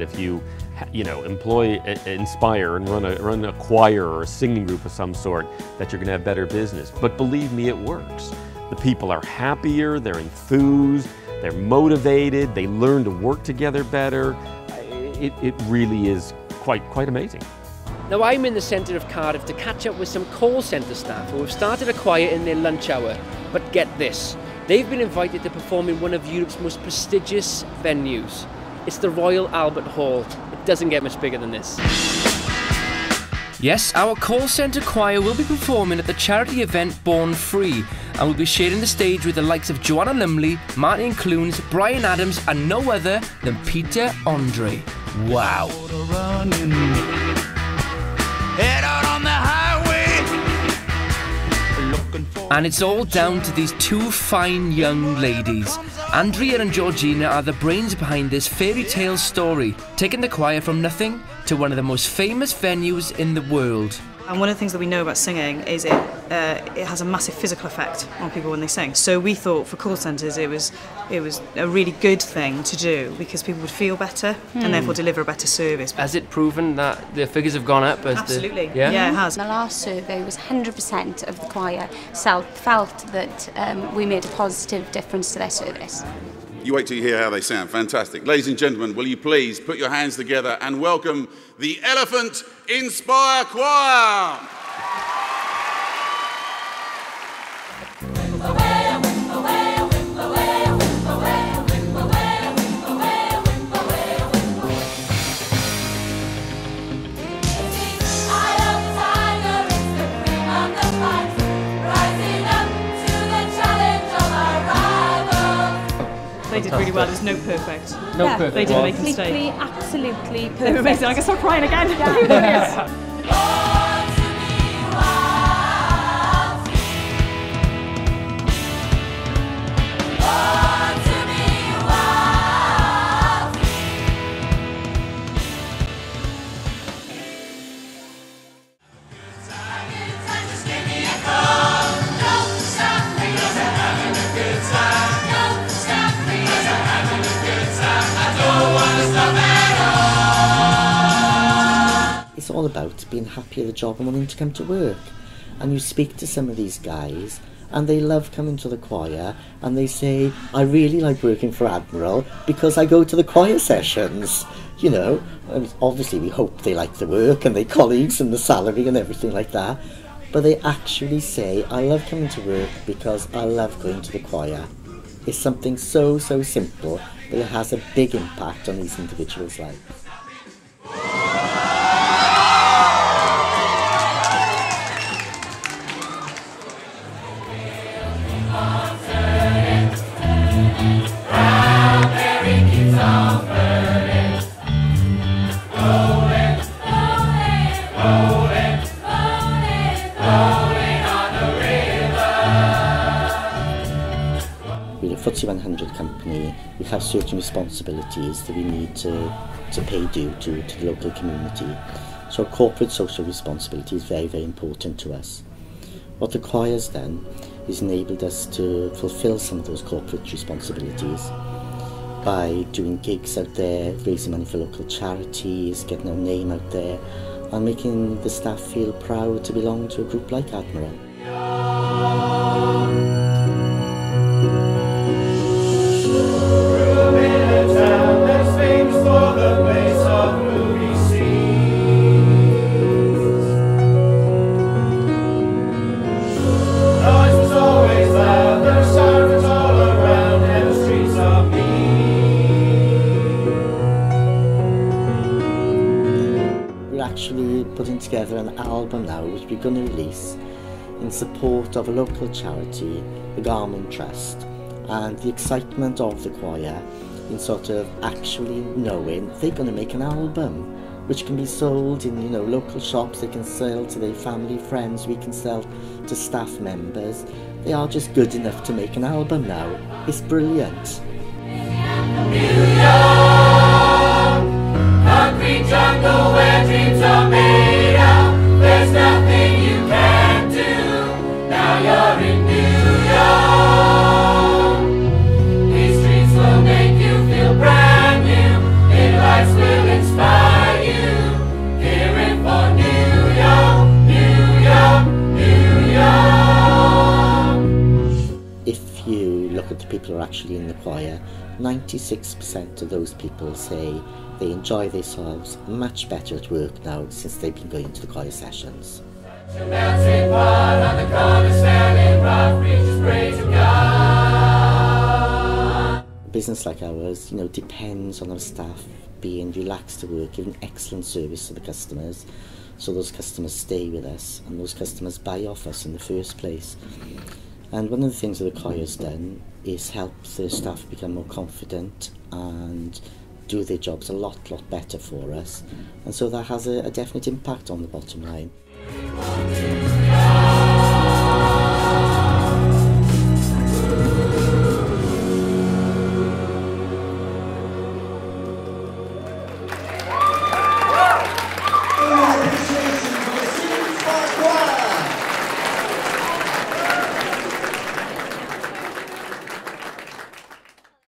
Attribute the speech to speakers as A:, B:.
A: if you, you know, employ, uh, inspire, and run a run a choir or a singing group of some sort, that you're going to have better business. But believe me, it works. The people are happier, they're enthused, they're motivated, they learn to work together better. It, it really is quite quite amazing.
B: Now I'm in the centre of Cardiff to catch up with some call centre staff who have started a choir in their lunch hour. But get this, they've been invited to perform in one of Europe's most prestigious venues. It's the Royal Albert Hall. It doesn't get much bigger than this. Yes, our call centre choir will be performing at the charity event Born Free and will be sharing the stage with the likes of Joanna Lumley, Martin Clunes, Bryan Adams, and no other than Peter Andre. Wow. And it's all down to these two fine young ladies. Andrea and Georgina are the brains behind this fairy tale story, taking the choir from nothing to one of the most famous venues in the world.
C: And one of the things that we know about singing is it uh, it has a massive physical effect on people when they sing. So we thought for call centres it was it was a really good thing to do because people would feel better mm. and therefore deliver a better service.
B: Has it proven that the figures have gone up?
C: Absolutely.
B: The, yeah?
C: yeah, it has.
D: The last survey was 100% of the choir felt that um, we made a positive difference to their service.
E: You wait till you hear how they sound. Fantastic. Ladies and gentlemen, will you please put your hands together and welcome the Admiral Inspire Choir.
C: they did really well. There's no perfect.
B: No yeah. perfect.
C: They didn't make a mistake.
D: Absolutely, absolutely perfect.
C: They were amazing. I guess stop crying again. Yeah.
F: all about being happy at the job and wanting to come to work. And you speak to some of these guys and they love coming to the choir and they say, I really like working for Admiral because I go to the choir sessions. You know, obviously we hope they like the work and their colleagues and the salary and everything like that. But they actually say, I love coming to work because I love going to the choir. It's something so, so simple, but it has a big impact on these individuals' lives. FTSE 100 company, we have certain responsibilities that we need to, to pay due to, to the local community. So corporate social responsibility is very, very important to us. What the choir's done is enabled us to fulfill some of those corporate responsibilities by doing gigs out there, raising money for local charities, getting our name out there, and making the staff feel proud to belong to a group like Admiral. Actually putting together an album now which we're going to release in support of a local charity, the Garmin Trust, and the excitement of the choir in sort of actually knowing they're going to make an album which can be sold in you know local shops. They can sell to their family friends. We can sell to staff members. They are just good enough to make an album now. It's brilliant. Jungle where dreams actually in the choir, 96% of those people say they enjoy themselves much better at work now since they've been going to the choir sessions. Business like ours, you know, depends on our staff being relaxed to work, giving excellent service to the customers, so those customers stay with us and those customers buy off us in the first place. And one of the things that the choir's done is help the staff become more confident and do their jobs a lot, lot better for us. And so that has a, a definite impact on the bottom line.